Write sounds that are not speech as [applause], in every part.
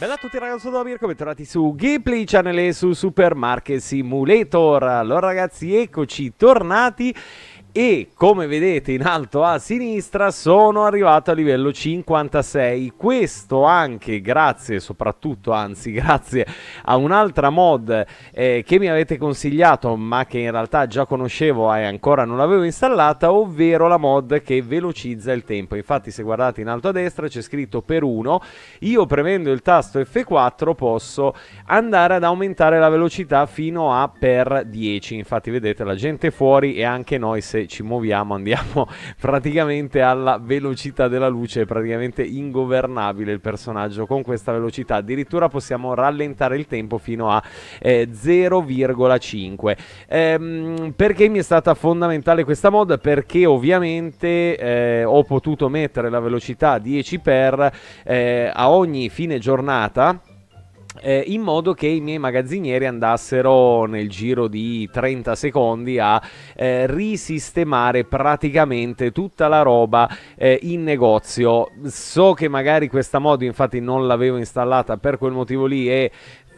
Bella a tutti ragazzi, sono Mirko, bentornati su Gameplay Channel e su Supermarket Simulator. Allora ragazzi, eccoci tornati e come vedete in alto a sinistra sono arrivato a livello 56 questo anche grazie soprattutto anzi [laughs] grazie a un'altra mod eh, che mi avete consigliato ma che in realtà già conoscevo e ancora non l'avevo installata ovvero la mod che velocizza il tempo. Infatti se guardate in alto a destra c'è scritto per 1 io premendo il tasto F4 posso andare ad aumentare la velocità fino a per 10 infatti vedete la gente fuori e anche noi se ci muoviamo andiamo [laughs] praticamente alla velocità della luce, è praticamente ingovernabile il personaggio con questa velocità, addirittura possiamo rallentare il tempo fino a eh, 0,5. Ehm, perché mi è stata fondamentale questa mod? Perché ovviamente eh, ho potuto mettere la velocità 10 per eh, a ogni fine giornata eh, in modo che i miei magazzinieri andassero nel giro di 30 secondi a eh, risistemare praticamente tutta la roba eh, in negozio. So che magari questa mod infatti non l'avevo installata per quel motivo lì e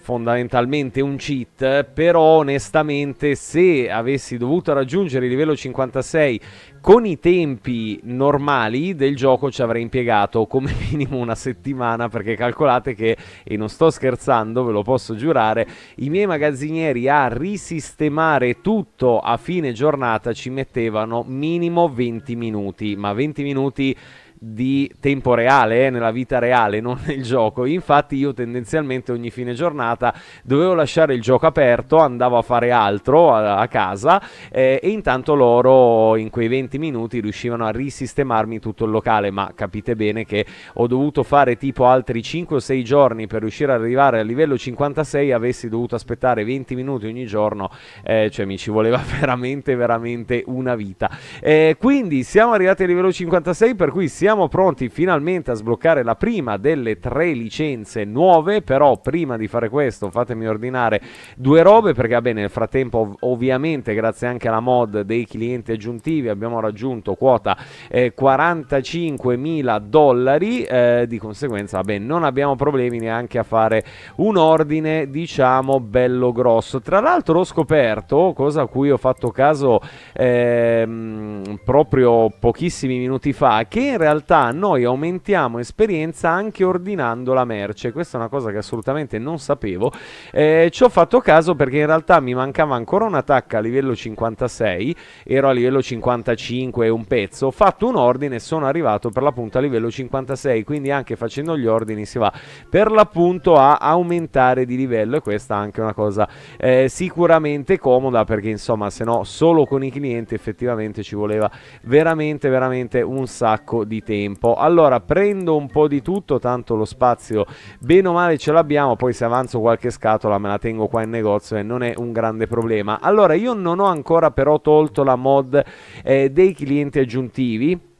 fondamentalmente un cheat, però onestamente se avessi dovuto raggiungere il livello 56 con i tempi normali del gioco ci avrei impiegato come [laughs] minimo una settimana perché calcolate che, e non sto scherzando, ve lo posso giurare, i miei magazzinieri a risistemare tutto a fine giornata ci mettevano minimo 20 minuti, ma 20 minuti di tempo reale, eh, nella vita reale, non [laughs] nel gioco. Infatti io tendenzialmente ogni fine giornata dovevo lasciare il gioco aperto, andavo a fare altro a, a casa eh, e intanto loro in quei 20 minuti riuscivano a risistemarmi tutto il locale, ma capite bene che ho dovuto fare tipo altri 5 o 6 giorni per riuscire ad arrivare al livello 56, avessi dovuto aspettare 20 minuti ogni giorno, eh, cioè mi ci voleva [laughs] veramente veramente una vita. Eh, quindi siamo arrivati al livello 56 per cui siamo siamo pronti finalmente a sbloccare la prima delle tre licenze nuove, però prima di fare questo fatemi ordinare due robe perché vabbè nel frattempo ovviamente grazie anche alla mod dei clienti aggiuntivi abbiamo raggiunto quota eh, 45.000 dollari, eh, di conseguenza vabbè non abbiamo problemi neanche a fare un ordine diciamo bello grosso. Tra l'altro ho scoperto, cosa a cui ho fatto caso ehm, proprio pochissimi minuti fa, che in realtà realtà noi aumentiamo esperienza anche ordinando la merce. Questa è una cosa che assolutamente non sapevo. Eh, ci ho fatto caso perché in realtà mi mancava ancora un'attacca a livello 56, ero a livello 55 e un pezzo. Ho fatto un ordine e sono arrivato per l'appunto a livello 56, quindi anche facendo gli ordini si va per l'appunto a aumentare di livello e questa è anche una cosa eh, sicuramente comoda perché insomma se no solo con i clienti effettivamente ci voleva veramente veramente un sacco di tempo. Allora prendo un po' di tutto, tanto lo spazio bene o male ce l'abbiamo, poi se avanzo qualche scatola me la tengo qua in negozio e non è un grande problema. Allora io non ho ancora però tolto la mod eh, dei clienti aggiuntivi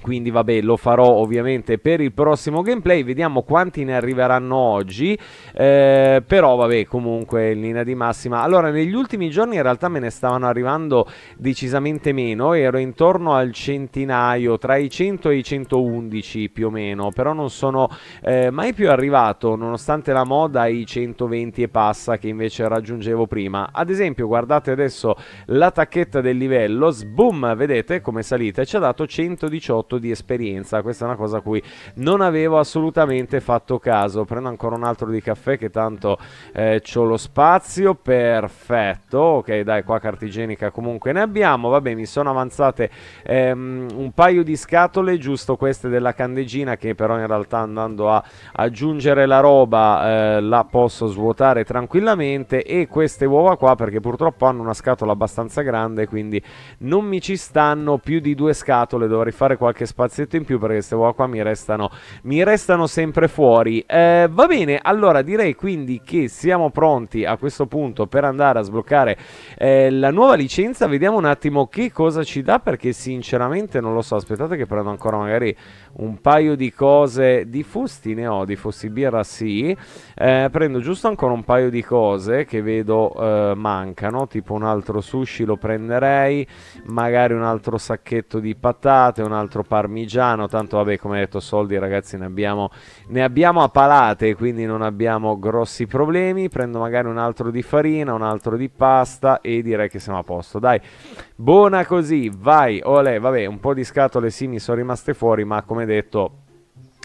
quindi vabbè lo farò ovviamente per il prossimo gameplay. Vediamo quanti ne arriveranno oggi. Eh, però vabbè comunque in linea di massima. Allora negli ultimi giorni in realtà me ne stavano arrivando decisamente meno. Ero intorno al centinaio tra i 100 e i 111 più o meno. Però non sono eh, mai più arrivato nonostante la moda ai 120 e passa che invece raggiungevo prima. Ad esempio guardate adesso la tacchetta del livello. Sboom vedete come salita? Ci ha dato 118 18 di esperienza. Questa è una cosa a cui non avevo assolutamente fatto caso. Prendo ancora un altro di caffè che tanto eh, ho lo spazio. Perfetto. Ok, dai, qua carta igienica comunque ne abbiamo. Vabbè, mi sono avanzate ehm, un paio di scatole, giusto queste della candeggina che però in realtà andando a aggiungere la roba eh, la posso svuotare tranquillamente e queste uova qua perché purtroppo hanno una scatola abbastanza grande quindi non mi ci stanno più di due scatole dovrei fare qualche qualche spazietto in più perché queste uova qua mi restano, mi restano sempre fuori. Eh, va bene, allora direi quindi che siamo pronti a questo punto per andare a sbloccare eh, la nuova licenza. Vediamo un attimo che cosa ci dà perché sinceramente non lo so. Aspettate che prendo ancora magari un paio di cose. Di fusti ne ho, di fusti birra sì. Eh, prendo giusto ancora un paio di cose che vedo eh, mancano, tipo un altro sushi lo prenderei, magari un altro sacchetto di patate, un altro parmigiano, tanto vabbè come detto soldi ragazzi ne abbiamo, ne abbiamo a palate, quindi non abbiamo grossi problemi, prendo magari un altro di farina, un altro di pasta e direi che siamo a posto, dai, buona così, vai, olè, vabbè, un po' di scatole sì mi sono rimaste fuori, ma come detto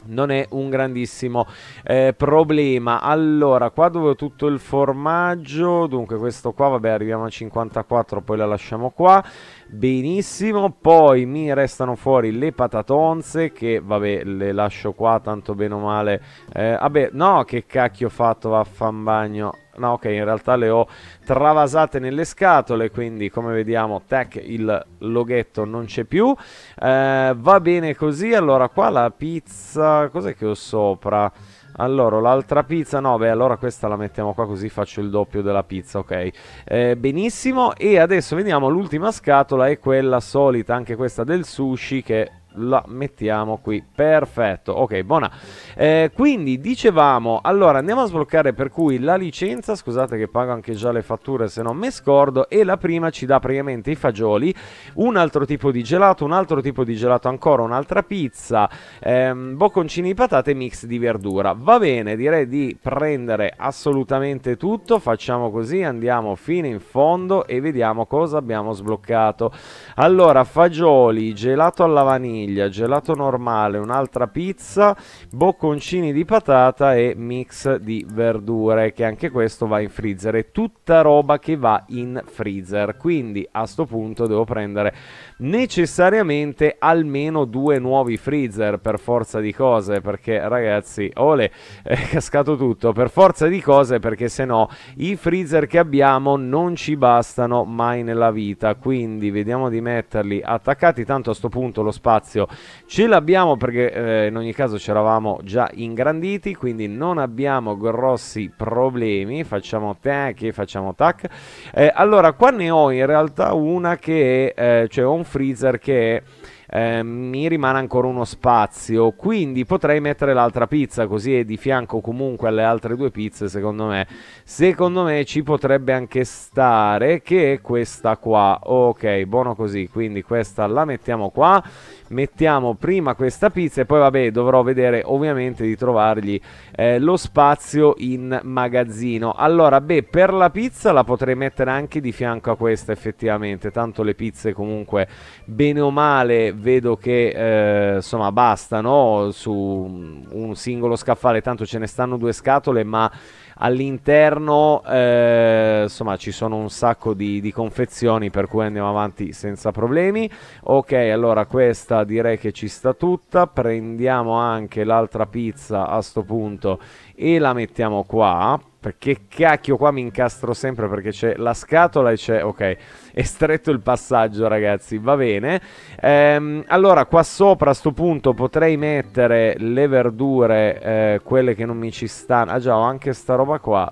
non è un grandissimo eh, problema. Allora, qua dove ho tutto il formaggio, dunque questo qua, vabbè, arriviamo a 54, poi la lasciamo qua. Benissimo, poi mi restano fuori le patatonze che, vabbè, le lascio qua, tanto bene o male. Eh, vabbè, no, che cacchio ho fatto, vaffanbagno. No, ok, in realtà le ho travasate nelle scatole, quindi come vediamo, tac, il loghetto non c'è più. Eh, va bene così, allora qua la pizza, cos'è che ho sopra? Allora, l'altra pizza, no, beh, allora questa la mettiamo qua così faccio il doppio della pizza, ok. Eh, benissimo, e adesso vediamo l'ultima scatola, è quella solita, anche questa del sushi, che la mettiamo qui. Perfetto. Ok buona. Eh, quindi dicevamo allora andiamo a sbloccare per cui la licenza scusate che pago anche già le fatture se non mi scordo e la prima ci dà praticamente i fagioli un altro tipo di gelato un altro tipo di gelato ancora un'altra pizza ehm, bocconcini di patate mix di verdura. Va bene direi di prendere assolutamente tutto facciamo così andiamo fino in fondo e vediamo cosa abbiamo sbloccato. Allora fagioli gelato alla vaniglia vaniglia, gelato normale, un'altra pizza, bocconcini di patata e mix di verdure che anche questo va in freezer, è tutta roba che va in freezer, quindi a sto punto devo prendere necessariamente almeno due nuovi freezer per forza di cose perché ragazzi, ole, è [laughs] cascato tutto, per forza di cose perché se no i freezer che abbiamo non ci bastano mai nella vita, quindi vediamo di metterli attaccati, tanto a sto punto lo spazio spazio. Ce l'abbiamo perché eh, in ogni caso ci eravamo già ingranditi quindi non abbiamo grossi problemi. Facciamo tac e facciamo tac. Eh, allora qua ne ho in realtà una che è eh, cioè ho un freezer che è eh, mi rimane ancora uno spazio quindi potrei mettere l'altra pizza così è di fianco comunque alle altre due pizze secondo me. Secondo me ci potrebbe anche stare che è questa qua. Ok buono così quindi questa la mettiamo qua mettiamo prima questa pizza e poi vabbè dovrò vedere ovviamente di trovargli eh, lo spazio in magazzino. Allora beh per la pizza la potrei mettere anche di fianco a questa effettivamente. Tanto le pizze comunque bene o male vedo che eh, insomma bastano su un singolo scaffale. Tanto ce ne stanno due scatole ma all'interno eh, insomma ci sono un sacco di, di, confezioni per cui andiamo avanti senza problemi. Ok allora questa direi che ci sta tutta. Prendiamo anche l'altra pizza a sto punto e la mettiamo qua perché cacchio qua mi incastro sempre perché c'è la scatola e c'è ok è stretto il passaggio ragazzi va bene. Ehm, allora qua sopra a sto punto potrei mettere le verdure eh, quelle che non mi ci stanno. Ah già ho anche sta roba qua.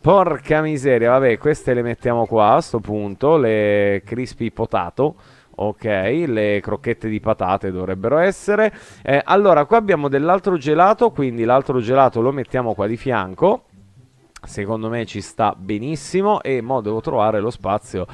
Porca miseria vabbè queste le mettiamo qua a sto punto le crispy potato Ok, le crocchette di patate dovrebbero essere. Eh, allora, qua abbiamo dell'altro gelato, quindi l'altro gelato lo mettiamo qua di fianco. Secondo me ci sta benissimo e mo devo trovare lo spazio.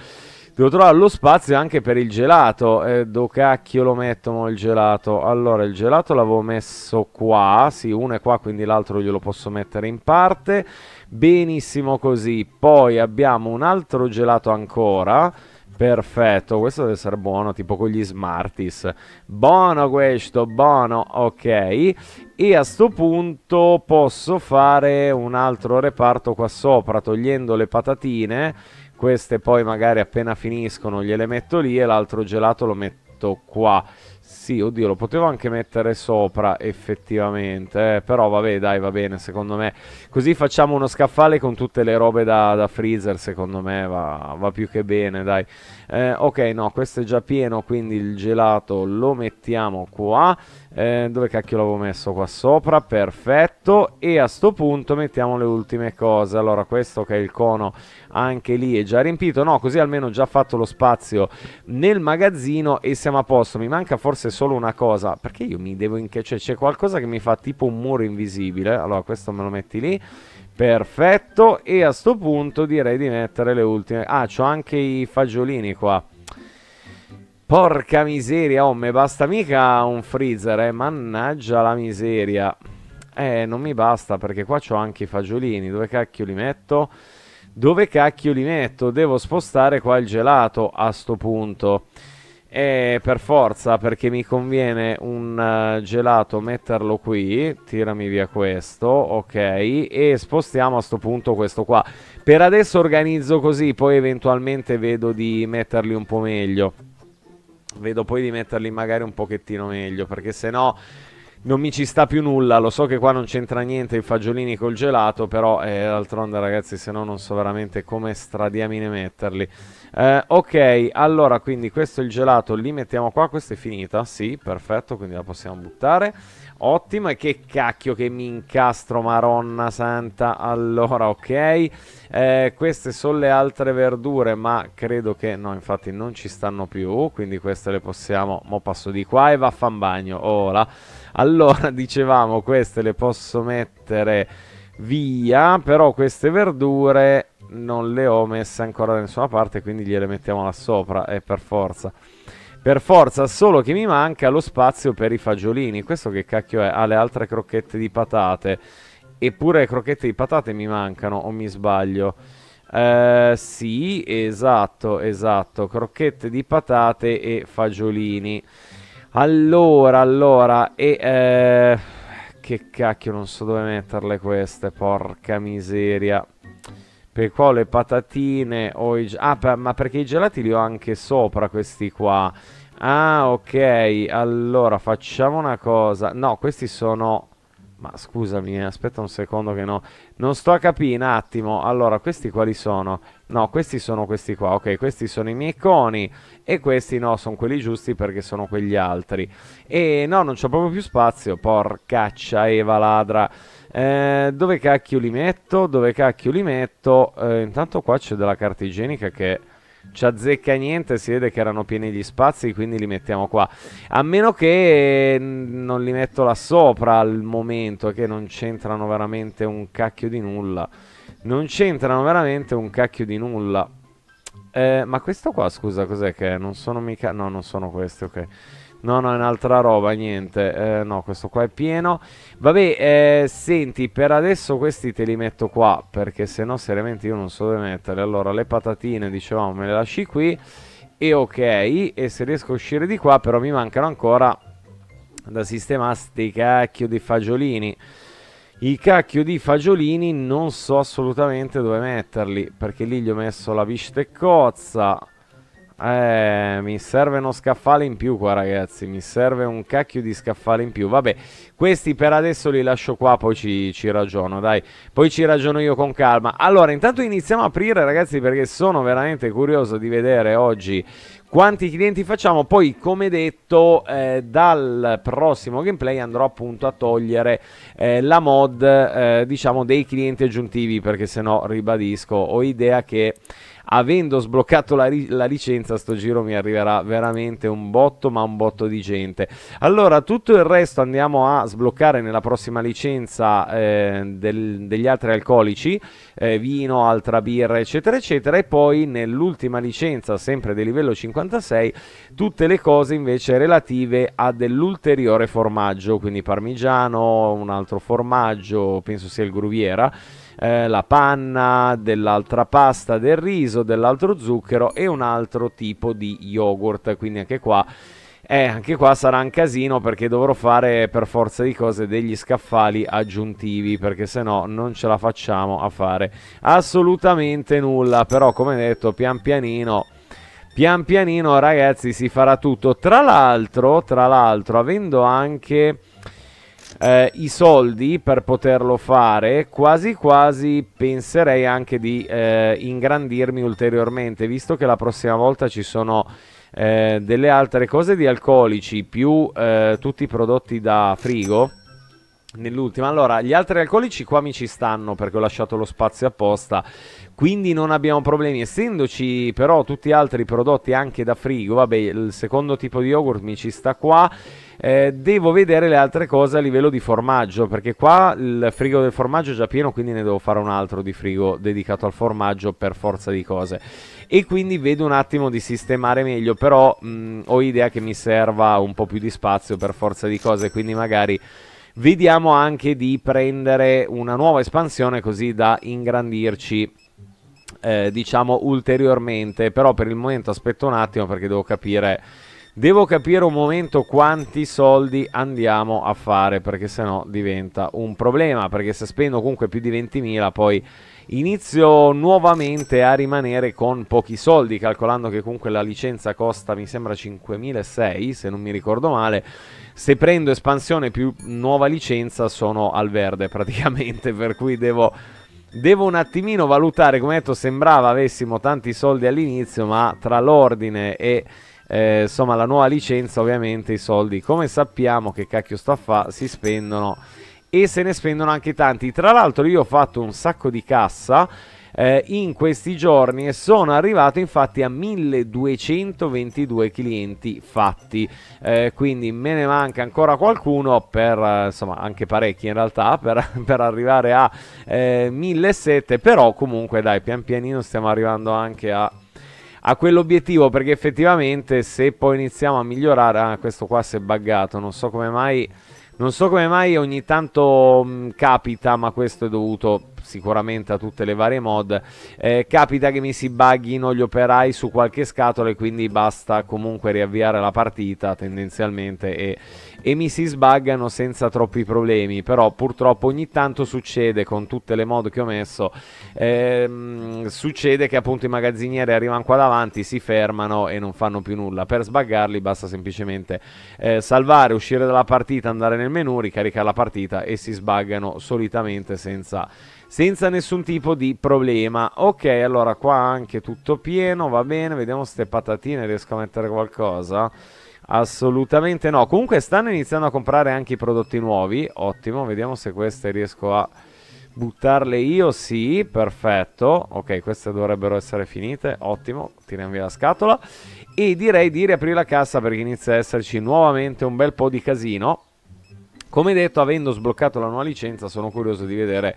Devo trovare lo spazio anche per il gelato. Eh, dove cacchio lo metto mo il gelato? Allora, il gelato l'avevo messo qua. Sì, uno è qua, quindi l'altro glielo posso mettere in parte. Benissimo così. Poi abbiamo un altro gelato ancora Perfetto, questo deve essere buono, tipo con gli Smarties. Buono questo, buono, ok. E a sto punto posso fare un altro reparto qua sopra, togliendo le patatine. Queste poi magari appena finiscono gliele metto lì e l'altro gelato lo metto qua. Sì, oddio, lo potevo anche mettere sopra effettivamente, eh, però vabbè, dai, va bene, secondo me. Così facciamo uno scaffale con tutte le robe da, da freezer, secondo me va, va, più che bene, dai. Eh, ok, no, questo è già pieno, quindi il gelato lo mettiamo qua. Eh, dove cacchio l'avevo messo qua sopra? Perfetto. E a sto punto mettiamo le ultime cose. Allora, questo che è il cono anche lì è già riempito. No, così almeno ho già fatto lo spazio nel magazzino e siamo a posto. Mi manca forse solo una cosa. Perché io mi devo incastrare? Cioè, c'è qualcosa che mi fa tipo un muro invisibile. Allora, questo me lo metti lì. Perfetto. E a sto punto direi di mettere le ultime. Ah, c'ho anche i fagiolini qua. Porca miseria, oh, me basta mica un freezer, eh. Mannaggia la miseria. Eh, non mi basta perché qua c'ho anche i fagiolini. Dove cacchio li metto? Dove cacchio li metto? Devo spostare qua il gelato a sto punto. E per forza, perché mi conviene un uh, gelato metterlo qui. Tirami via questo, ok. E spostiamo a sto punto questo qua. Per adesso organizzo così, poi eventualmente vedo di metterli un po' meglio. Vedo poi di metterli magari un pochettino meglio, perché se no non mi ci sta più nulla. Lo so che qua non c'entra niente i fagiolini col gelato, però eh, d'altronde ragazzi, se no non so veramente come stradiamine metterli. Eh, ok, allora quindi questo è il gelato, li mettiamo qua, questa è finita, sì, perfetto, quindi la possiamo buttare. Ottimo, e che cacchio che mi incastro, maronna santa. Allora, ok, eh, queste sono le altre verdure, ma credo che, no, infatti non ci stanno più, quindi queste le possiamo, mo passo di qua e va a fan bagno, ora. Allora, [laughs] dicevamo, queste le posso mettere via, però queste verdure non le ho messe ancora da nessuna parte, quindi gliele mettiamo là sopra, è per forza. Per forza, solo che mi manca lo spazio per i fagiolini. Questo che cacchio è? Ha le altre crocchette di patate. Eppure crocchette di patate mi mancano, o mi sbaglio? Eh, sì, esatto, esatto. Crocchette di patate e fagiolini. Allora, allora, e... Eh, che cacchio, non so dove metterle queste, porca miseria. Per qua ho le patatine o i... Ah, per, ma perché i gelati li ho anche sopra questi qua. Ah, ok. Allora, facciamo una cosa. No, questi sono... Ma scusami, aspetta un secondo che no. Non sto a capire un attimo. Allora, questi quali sono? No, questi sono questi qua. Ok, questi sono i miei coni. E questi no, sono quelli giusti perché sono quegli altri. E no, non c'ho proprio più spazio. Porcaccia Eva ladra. Eh, dove cacchio li metto? Dove cacchio li metto? Eh, intanto qua c'è della carta igienica che ci azzecca niente, si vede che erano pieni gli spazi, quindi li mettiamo qua. A meno che non li metto là sopra al momento, che non c'entrano veramente un cacchio di nulla. Non c'entrano veramente un cacchio di nulla. Eh, ma questo qua, scusa, cos'è che è? Non sono mica... No, non sono questi, ok. No, no, è un'altra roba, niente. Eh, no, questo qua è pieno. Vabbè, eh, senti, per adesso questi te li metto qua, perché se no seriamente io non so dove metterli. Allora, le patatine, dicevamo, me le lasci qui. E ok, e se riesco a uscire di qua, però mi mancano ancora da sistemare sti cacchio di fagiolini. I cacchio di fagiolini non so assolutamente dove metterli, perché lì gli ho messo la bistecozza eh, mi serve uno scaffale in più qua ragazzi, mi serve un cacchio di scaffale in più. Vabbè, questi per adesso li lascio qua, poi ci, ci ragiono, dai. Poi ci ragiono io con calma. Allora, intanto iniziamo a aprire ragazzi perché sono veramente curioso di vedere oggi quanti clienti facciamo. Poi, come detto, eh, dal prossimo gameplay andrò appunto a togliere eh, la mod, eh, diciamo, dei clienti aggiuntivi perché se no, ribadisco, ho idea che avendo sbloccato la, la, licenza sto giro mi arriverà veramente un botto ma un botto di gente. Allora tutto il resto andiamo a sbloccare nella prossima licenza eh, del, degli altri alcolici eh, vino, altra birra eccetera eccetera e poi nell'ultima licenza sempre del livello 56 tutte le cose invece relative a dell'ulteriore formaggio quindi parmigiano un altro formaggio penso sia il gruviera eh, la panna, dell'altra pasta, del riso, dell'altro zucchero e un altro tipo di yogurt. Quindi anche qua, eh, anche qua sarà un casino perché dovrò fare per forza di cose degli scaffali aggiuntivi perché se no non ce la facciamo a fare assolutamente nulla. Però come detto, pian pianino pian pianino ragazzi si farà tutto tra l'altro tra l'altro avendo anche eh, i soldi per poterlo fare, quasi quasi penserei anche di eh, ingrandirmi ulteriormente, visto che la prossima volta ci sono eh, delle altre cose di alcolici più eh, tutti i prodotti da frigo. Nell'ultima, allora gli altri alcolici qua mi ci stanno perché ho lasciato lo spazio apposta, quindi non abbiamo problemi. Essendoci però tutti gli altri prodotti anche da frigo, vabbè, il secondo tipo di yogurt mi ci sta qua eh, devo vedere le altre cose a livello di formaggio, perché qua il frigo del formaggio è già pieno, quindi ne devo fare un altro di frigo dedicato al formaggio per forza di cose. e quindi vedo un attimo di sistemare meglio, però mh, ho idea che mi serva un po' più di spazio per forza di cose, quindi magari vediamo anche di prendere una nuova espansione così da ingrandirci eh, diciamo ulteriormente. Però per il momento aspetto un attimo perché devo capire devo capire un momento quanti soldi andiamo a fare perché sennò diventa un problema perché se spendo comunque più di 20.000 poi inizio nuovamente a rimanere con pochi soldi calcolando che comunque la licenza costa mi sembra 5.600 se non mi ricordo male. Se prendo espansione più nuova licenza sono al verde praticamente [laughs] per cui devo devo un attimino valutare. Come detto sembrava avessimo tanti soldi all'inizio ma tra l'ordine e eh, insomma la nuova licenza ovviamente i soldi come sappiamo che cacchio sta a fa si spendono e se ne spendono anche tanti. Tra l'altro io ho fatto un sacco di cassa eh, in questi giorni e sono arrivato infatti a 1222 clienti fatti eh, quindi me ne manca ancora qualcuno per eh, insomma anche parecchi in realtà [laughs] per, per arrivare a eh, 1700 però comunque dai pian pianino stiamo arrivando anche a a quell'obiettivo perché effettivamente se poi iniziamo a migliorare ah, questo qua si è buggato non so come mai non so come mai ogni tanto mh, capita, ma questo è dovuto sicuramente a tutte le varie mod. Eh, capita che mi si buggino gli operai su qualche scatola e quindi basta comunque riavviare la partita tendenzialmente e e mi si sbaggano senza troppi problemi, però purtroppo ogni tanto succede con tutte le mod che ho messo, ehm, succede che appunto i magazzinieri arrivano qua davanti, si fermano e non fanno più nulla, per sbaggarli basta semplicemente eh, salvare, uscire dalla partita, andare nel menu, ricaricare la partita e si sbaggano solitamente senza senza nessun tipo di problema. Ok, allora qua anche tutto pieno, va bene, vediamo se patatine riesco a mettere qualcosa. Assolutamente no. Comunque stanno iniziando a comprare anche i prodotti nuovi. Ottimo, vediamo se queste riesco a buttarle io. Sì, perfetto. Ok, queste dovrebbero essere finite. Ottimo, tiriamo via la scatola. E direi di riaprire la cassa perché inizia a esserci nuovamente un bel po' di casino. Come detto, avendo sbloccato la nuova licenza, sono curioso di vedere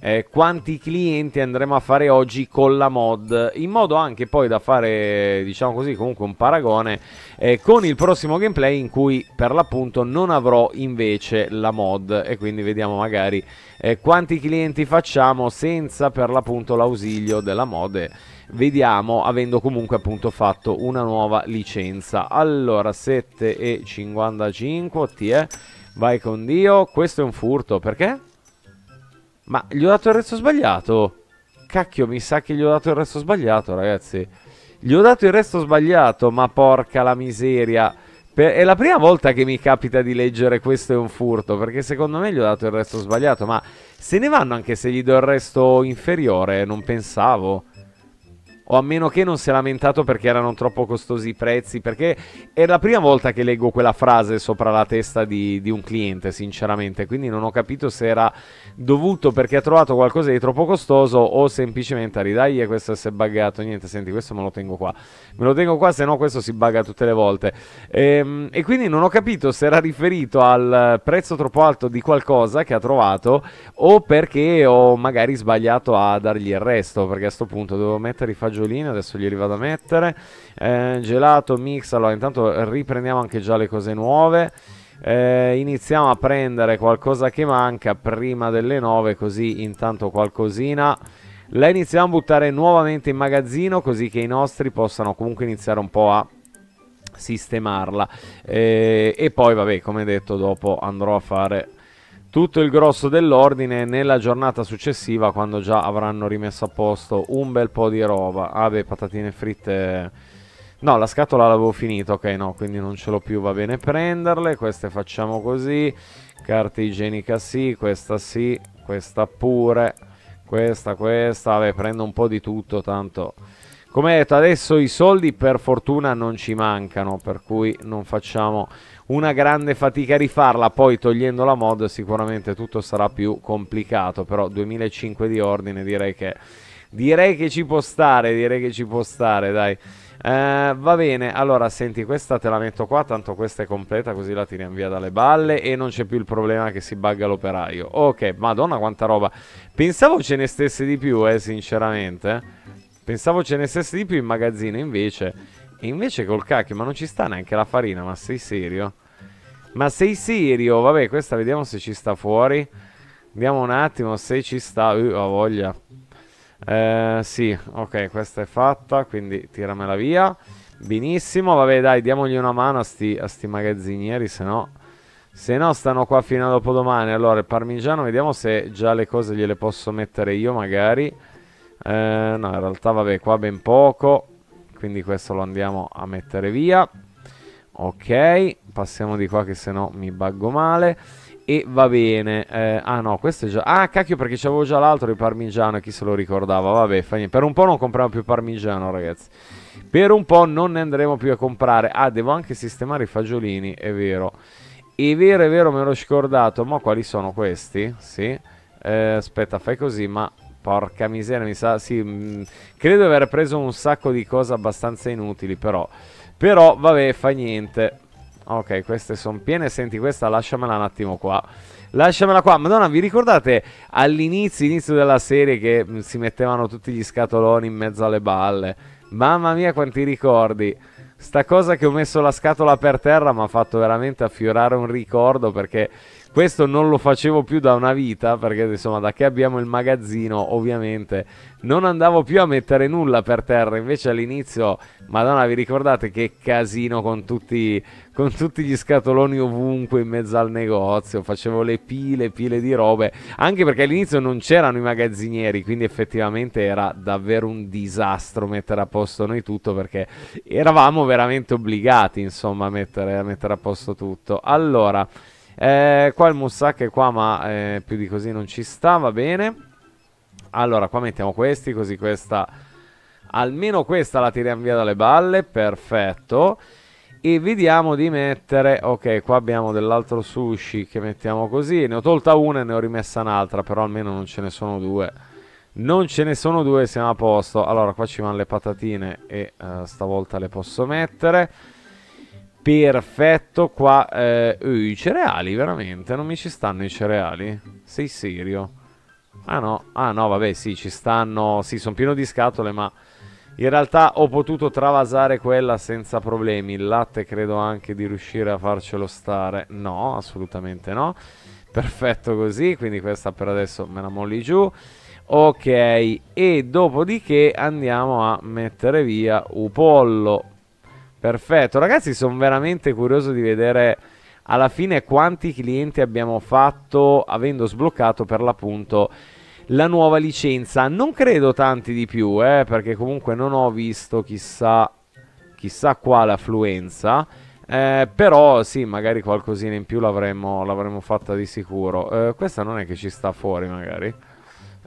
eh, quanti clienti andremo a fare oggi con la mod? In modo anche poi da fare diciamo così comunque un paragone eh, con il prossimo gameplay in cui per l'appunto non avrò invece la mod. E quindi vediamo magari eh, quanti clienti facciamo senza per l'appunto l'ausilio della mod. Vediamo avendo comunque appunto fatto una nuova licenza. Allora 7 e 55 ti è vai con Dio. Questo è un furto. Perché? Ma gli ho dato il resto sbagliato. Cacchio, mi sa che gli ho dato il resto sbagliato, ragazzi. Gli ho dato il resto sbagliato, ma porca la miseria. Per... È la prima volta che mi capita di leggere questo è un furto, perché secondo me gli ho dato il resto sbagliato, ma se ne vanno anche se gli do il resto inferiore, non pensavo o a meno che non si è lamentato perché erano troppo costosi i prezzi, perché è la prima volta che leggo quella frase sopra la testa di, di un cliente, sinceramente, quindi non ho capito se era dovuto perché ha trovato qualcosa di troppo costoso o semplicemente a ridagli questo si è buggato, niente, senti, questo me lo tengo qua, me lo tengo qua, se no questo si bugga tutte le volte. E, ehm, e quindi non ho capito se era riferito al prezzo troppo alto di qualcosa che ha trovato o perché ho magari sbagliato a dargli il resto, perché a questo punto devo mettere i fagioli fagiolini, adesso glieli vado a mettere. Eh, gelato, mix, allora intanto riprendiamo anche già le cose nuove. Eh, iniziamo a prendere qualcosa che manca prima delle 9, così intanto qualcosina la iniziamo a buttare nuovamente in magazzino così che i nostri possano comunque iniziare un po' a sistemarla. Eh, e poi, vabbè, come detto, dopo andrò a fare tutto il grosso dell'ordine nella giornata successiva quando già avranno rimesso a posto un bel po' di roba. Ah beh, patatine fritte... No, la scatola l'avevo finita, ok, no, quindi non ce l'ho più, va bene prenderle. Queste facciamo così. Carta igienica sì, questa sì, questa pure. Questa, questa, vabbè, prendo un po' di tutto, tanto... Come detto, adesso i soldi per fortuna non ci mancano, per cui non facciamo una grande fatica a rifarla, poi togliendo la mod sicuramente tutto sarà più complicato, però 2005 di ordine direi che, direi che ci può stare, direi che ci può stare, dai. Eh, va bene, allora senti, questa te la metto qua, tanto questa è completa, così la tiriamo via dalle balle e non c'è più il problema che si bugga l'operaio. Ok, madonna quanta roba. Pensavo ce ne stesse di più, eh, sinceramente. Pensavo ce ne stesse di più in magazzino, invece... Invece col cacchio, ma non ci sta neanche la farina, ma sei serio? Ma sei serio? Vabbè, questa vediamo se ci sta fuori. Vediamo un attimo se ci sta. Uh, ho voglia. Eh, sì, ok, questa è fatta, quindi tiramela via. Benissimo, vabbè dai, diamogli una mano a sti, a sti magazzinieri, se no... Se no stanno qua fino a dopodomani. Allora, il parmigiano, vediamo se già le cose gliele posso mettere io magari. Eh, no, in realtà vabbè, qua ben poco. Quindi questo lo andiamo a mettere via. Ok, passiamo di qua che se no mi buggo male. E va bene. Eh, ah no, questo è già... Ah, cacchio, perché c'avevo già l'altro di parmigiano e chi se lo ricordava. Vabbè, fa niente. Per un po' non compriamo più parmigiano, ragazzi. Per un po' non ne andremo più a comprare. Ah, devo anche sistemare i fagiolini, è vero. È vero, è vero, me l'ho scordato. Ma quali sono questi? Sì. Eh, aspetta, fai così, ma porca miseria, mi sa... Sì, mh, mm, credo di aver preso un sacco di cose abbastanza inutili, però... Però, vabbè, fa niente. Ok, queste sono piene. Senti, questa lasciamela un attimo qua. Lasciamela qua. Madonna, vi ricordate all'inizio, inizio della serie che mh, mm, si mettevano tutti gli scatoloni in mezzo alle balle? Mamma mia, quanti ricordi. Sta cosa che ho messo la scatola per terra mi ha fatto veramente affiorare un ricordo perché questo non lo facevo più da una vita perché insomma da che abbiamo il magazzino ovviamente non andavo più a mettere nulla per terra. Invece all'inizio madonna vi ricordate che casino con tutti, con tutti gli scatoloni ovunque in mezzo al negozio? Facevo le pile pile di robe anche perché all'inizio non c'erano i magazzinieri quindi effettivamente era davvero un disastro mettere a posto noi tutto perché eravamo veramente obbligati insomma a mettere, a mettere a posto tutto. Allora eh, qua il Mussak è qua, ma eh, più di così non ci sta, va bene. Allora, qua mettiamo questi, così questa... Almeno questa la tiriamo via dalle balle, perfetto. E vediamo di mettere... Ok, qua abbiamo dell'altro sushi che mettiamo così. Ne ho tolta una e ne ho rimessa un'altra, però almeno non ce ne sono due. Non ce ne sono due, siamo a posto. Allora, qua ci vanno le patatine e uh, stavolta le posso mettere. Perfetto, qua eh, i cereali, veramente, non mi ci stanno i cereali? Sei serio? Ah no, ah no, vabbè, sì, ci stanno, sì, sono pieno di scatole, ma in realtà ho potuto travasare quella senza problemi. Il latte credo anche di riuscire a farcelo stare. No, assolutamente no. Perfetto così, quindi questa per adesso me la molli giù. Ok, e dopodiché andiamo a mettere via un pollo. Perfetto, ragazzi, sono veramente curioso di vedere alla fine quanti clienti abbiamo fatto avendo sbloccato per l'appunto la nuova licenza. Non credo tanti di più, eh, perché comunque non ho visto chissà, chissà quale affluenza. Eh, però sì, magari qualcosina in più l'avremmo, l'avremmo fatta di sicuro. Eh, questa non è che ci sta fuori, magari.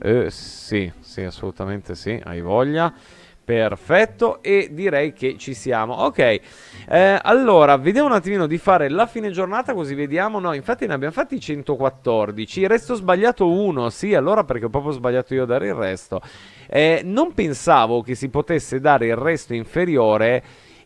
Eh, sì, sì, assolutamente sì, hai voglia. Perfetto, e direi che ci siamo. Ok, eh, allora, vediamo un attimino di fare la fine giornata così vediamo. No, infatti ne abbiamo fatti 114. Resto sbagliato uno, sì, allora perché ho proprio sbagliato io a dare il resto. Eh, non pensavo che si potesse dare il resto inferiore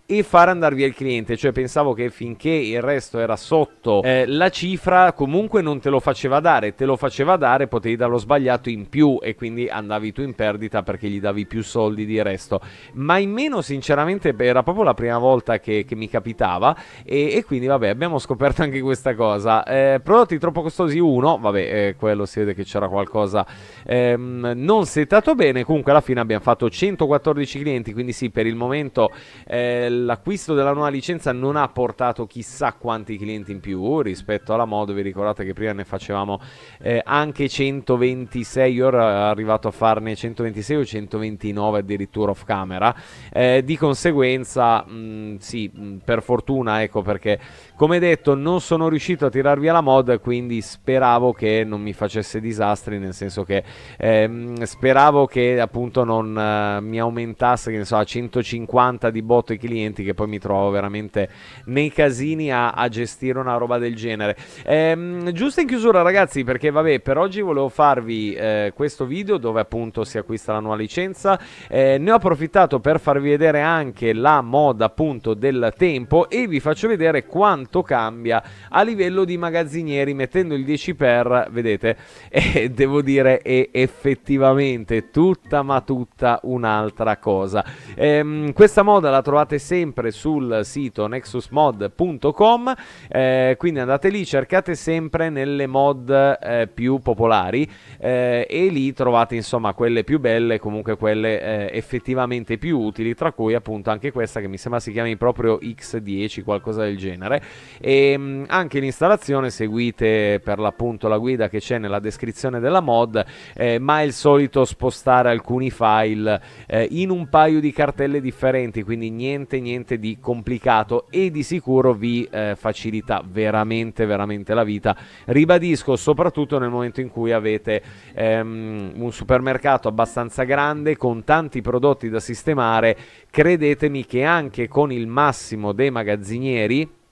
e far andare via il cliente. Cioè, pensavo che finché il resto era sotto eh, la cifra, comunque non te lo faceva dare. Te lo faceva dare, potevi darlo sbagliato in più e quindi andavi tu in perdita perché gli davi più soldi di resto. Ma in meno, sinceramente, era proprio la prima volta che, che mi capitava. E, e, quindi, vabbè, abbiamo scoperto anche questa cosa. Eh, prodotti troppo costosi, uno, vabbè, eh, quello si vede che c'era qualcosa ehm, non setato bene. Comunque, alla fine abbiamo fatto 114 clienti. Quindi, sì, per il momento eh, l'acquisto della nuova licenza non ha portato chissà quanti clienti in più rispetto alla mod. Vi ricordate che prima ne facevamo eh, anche 126, io ero arrivato a farne 126 o 129 addirittura off camera. Eh, di conseguenza, mh, mm, sì, mm, per fortuna, ecco perché come detto non sono riuscito a tirar via la mod, quindi speravo che non mi facesse disastri, nel senso che ehm, speravo che appunto non eh, mi aumentasse, che ne so, a 150 di botto i clienti che poi mi trovo veramente nei casini a, a gestire una roba del genere. Ehm, giusto in chiusura ragazzi perché vabbè per oggi volevo farvi eh, questo video dove appunto si acquista la nuova licenza, eh, ne ho approfittato per farvi vedere anche la mod appunto del tempo e vi faccio vedere quanto cambia a livello di magazzinieri mettendo il 10 per vedete [laughs] e devo dire è effettivamente tutta ma tutta un'altra cosa. Ehm, questa mod la trovate sempre sul sito nexusmod.com eh, quindi andate lì cercate sempre nelle mod eh, più popolari eh, e lì trovate insomma quelle più belle comunque quelle eh, effettivamente più utili tra cui appunto anche questa che mi sembra si chiami proprio X10 qualcosa del genere e ehm, anche l'installazione seguite per l'appunto la guida che c'è nella descrizione della mod eh, ma è il solito spostare alcuni file eh, in un paio di cartelle differenti quindi niente niente di complicato e di sicuro vi eh, facilita veramente veramente la vita. Ribadisco soprattutto nel momento in cui avete ehm, un supermercato abbastanza grande con tanti prodotti da sistemare credetemi che anche con il massimo dei magazzinieri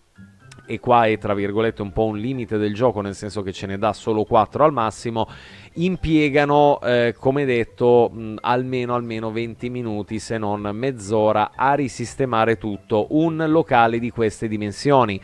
e qua è tra virgolette un po' un limite del gioco, nel senso che ce ne dà solo 4 al massimo, impiegano, eh, come detto, mh, almeno, almeno 20 minuti, se non mezz'ora, a risistemare tutto un locale di queste dimensioni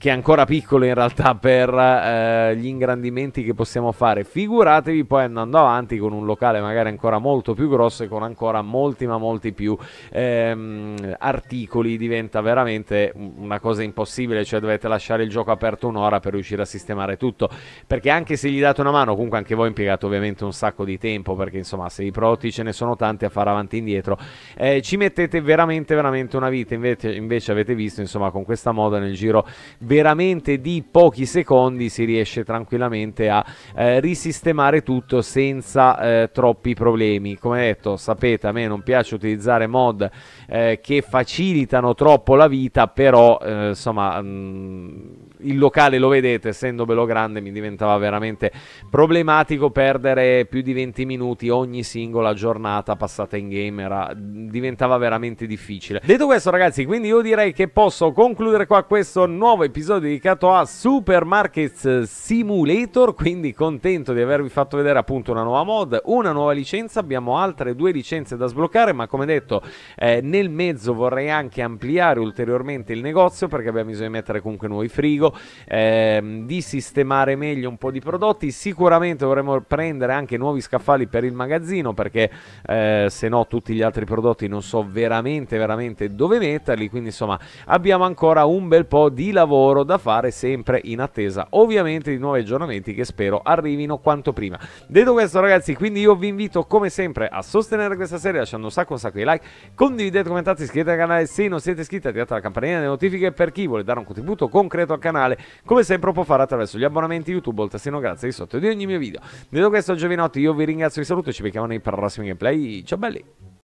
che è ancora piccolo in realtà [laughs] per eh, gli ingrandimenti che possiamo fare. Figuratevi poi andando avanti con un locale magari ancora molto più grosso e con ancora molti ma molti più ehm, articoli, diventa veramente una cosa impossibile, cioè dovete lasciare il gioco aperto un'ora per riuscire a sistemare tutto, perché anche se gli date una mano, comunque anche voi impiegate ovviamente un sacco di tempo, perché insomma se i prodotti ce ne sono tanti a fare avanti e indietro, eh, ci mettete veramente veramente una vita, invece, invece avete visto insomma con questa moda nel giro veramente di pochi secondi si riesce tranquillamente a eh, risistemare tutto senza eh, troppi problemi. Come detto, sapete, a me non piace utilizzare mod eh, che facilitano troppo la vita, però eh, insomma... Mh, mm, il locale lo vedete, essendo bello grande mi diventava veramente problematico perdere più di 20 minuti ogni singola giornata passata in game, era, diventava veramente difficile. Detto questo ragazzi, quindi io direi che posso concludere qua questo nuovo episodio dedicato a Supermarkets Simulator, quindi contento di avervi fatto vedere appunto una nuova mod, una nuova licenza, abbiamo altre due licenze da sbloccare, ma come detto eh, nel mezzo vorrei anche ampliare ulteriormente il negozio perché abbiamo bisogno di mettere comunque nuovi frigo, ehm, di sistemare meglio un po' di prodotti. Sicuramente dovremo prendere anche nuovi scaffali per il magazzino perché eh, se no tutti gli altri prodotti non so veramente veramente dove metterli. Quindi insomma abbiamo ancora un bel po' di lavoro da fare sempre in attesa ovviamente di nuovi aggiornamenti che spero arrivino quanto prima. Detto questo ragazzi quindi io vi invito come sempre a sostenere questa serie lasciando un sacco un sacco di like, condividete, commentate, iscrivetevi al canale se non siete iscritti, attivate la campanella delle notifiche per chi vuole dare un contributo concreto al canale come sempre può fare attraverso gli abbonamenti YouTube o il grazie di sotto di ogni mio video. Detto questo, Giovinotti, io vi ringrazio, vi saluto e ci becchiamo nei prossimi gameplay. Ciao belli!